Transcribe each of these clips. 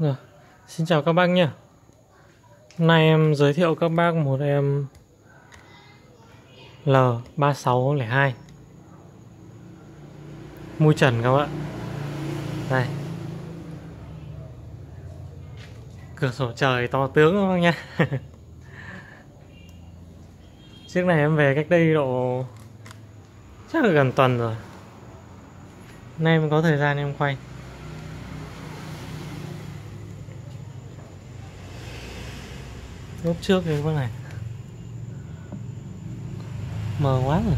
Rồi, xin chào các bác nhé. Hôm nay em giới thiệu các bác một em L3602 Mui trần các bạn. Đây. Cửa sổ trời to tướng các bác nhé. Chiếc này em về cách đây độ Chắc là gần tuần rồi. Nay em có thời gian em quay. Lúc trước đây bác này. Mờ quá rồi.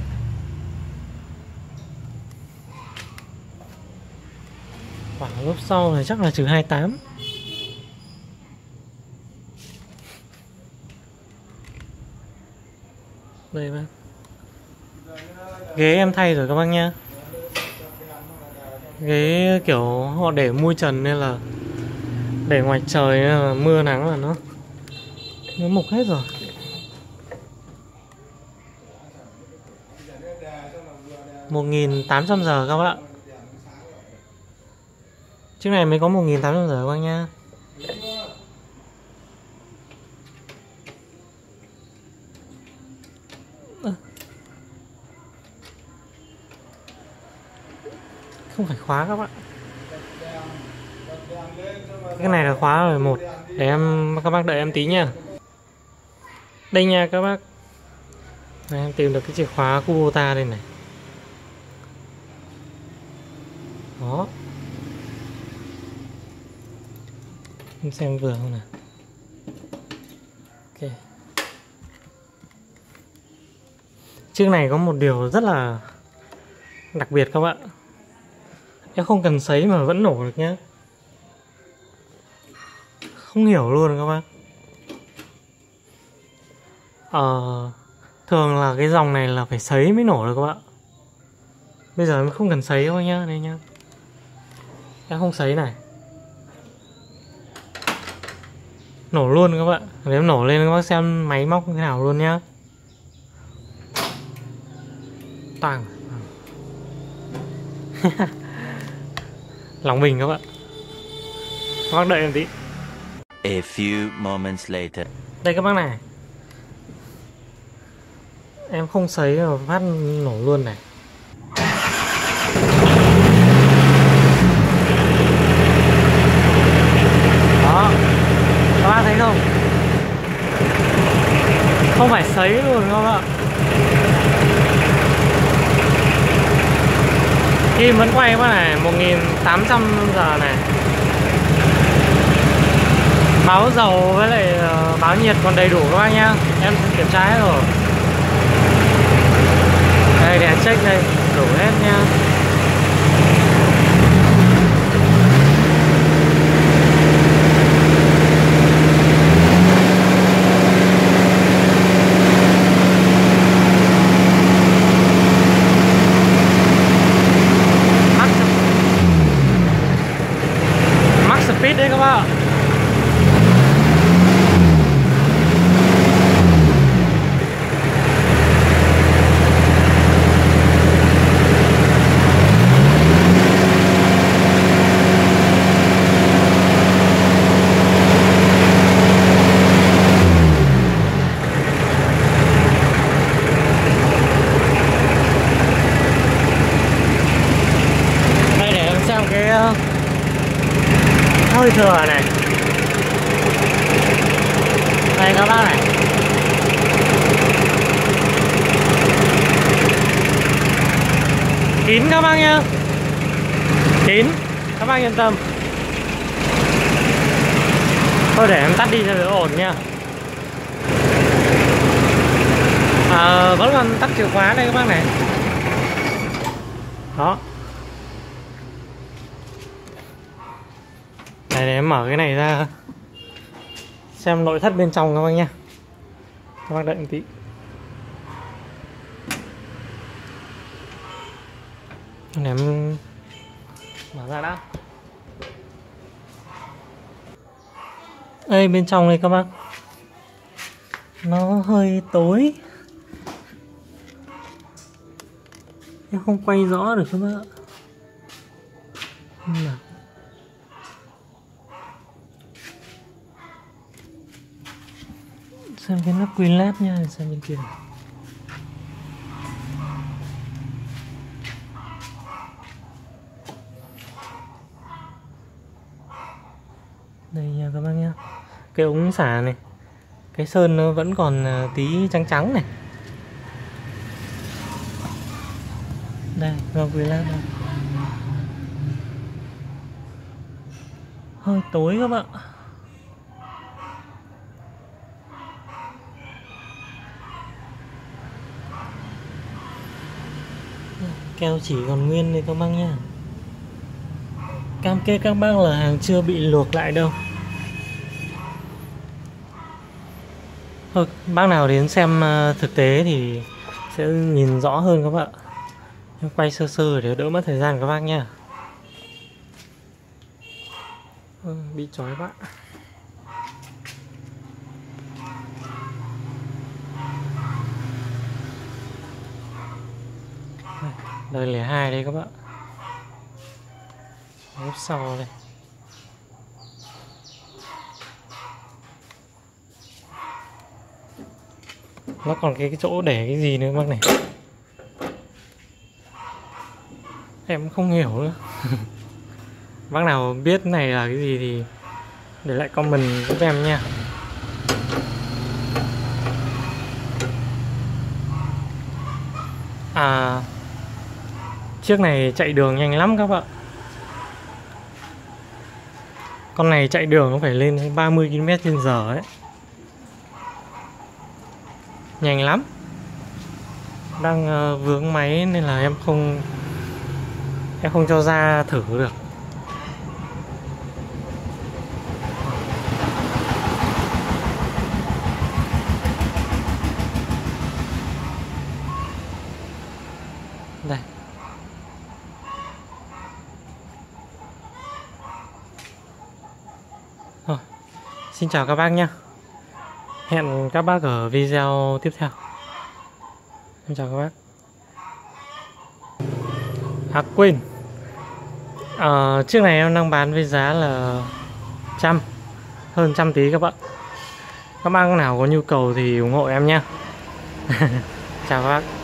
Khoảng lúc sau này chắc là trừ 28 đây bác. Ghế em thay rồi các bác nhá. Ghế kiểu họ để mui trần nên là để ngoài trời nên là mưa nắng là nó nó mục hết rồi. một nghìn tám trăm giờ các bạn chiếc này mới có một nghìn tám trăm giờ các bạn nhá. Không phải khóa các bạn cái này là khóa rồi, một. Để em, các bác đợi em tí nha đây nha các bác. Này, em tìm được cái chìa khóa Kubota đây này. Đó. Em xem vừa không nào? Ok. Chiếc này có một điều rất là đặc biệt các bạn. Em không cần sấy mà vẫn nổ được nhé không hiểu luôn các bác. Ờ, thường là cái dòng này là phải sấy mới nổ được các bạn. Bây giờ em không cần sấy thôi nhá, đây nhá. Em không sấy này. Nổ luôn các bạn. Nếu em nổ lên các bác xem máy móc như thế nào luôn nhá. Toàn Lòng bình các bạn. Các bác đợi em tí. A few moments later. Đây các bác này Em không sấy mà phát nổ luôn này. Đó. Các bác thấy không? Không phải sấy luôn các bạn Kim vẫn quay các bác này 1800 giờ này. Báo dầu với lại ờ, báo nhiệt còn đầy đủ các bác nhá. Em kiểm tra hết rồi check đây. Đủ hết nha max max speed đấy các bạn đây để em xem cái uh, hơi thừa này. Đây các bác này. Kín các bác nhá. Kín. Các bác yên tâm. Thôi để em tắt đi cho đỡ ổn nha à, vẫn còn tắt chìa khóa đây các bác này. Đó. Này để em mở cái này ra. Xem nội thất bên trong các bác nhé Các bác đợi một tí. Để em mở ra đã. Đây bên trong đây các bác. Nó hơi tối. Em không quay rõ được các bác ạ Nhưng mà xem cái nắp quy lát nha, xem bên kia. Đây nha các bác nhá. Cái ống xả này, cái sơn nó vẫn còn à, tí trắng trắng này. Đây ngọc quy lát đây. Hơi tối các bạn keo chỉ còn nguyên đây các bác nhá. Cam kết các bác là hàng chưa bị luộc lại đâu. Thôi, bác nào đến xem ờ, thực tế thì sẽ nhìn rõ hơn các bạn Em quay sơ sơ để đỡ mất thời gian các bác nha ừ, ờ, bị chói bạn. Đây là hai đây các bạn lớp sau đây. Nó còn cái, cái chỗ để cái gì nữa bác này? Em không hiểu nữa. Bác nào biết này là cái gì thì để lại comment giúp em nha. À chiếc này chạy đường nhanh lắm các bạn. Con này chạy đường nó phải lên 30 km h ấy. Nhanh lắm. Đang ờ, vướng máy nên là em không em không cho ra thử được. Rồi. xin chào các bác nhé. Hẹn các bác ở video tiếp theo. Xin chào các bác. À quên. À, chiếc này em đang bán với giá là trăm hơn trăm tí các bạn. Các bác nào có nhu cầu thì ủng hộ em nhé. Chào các bác.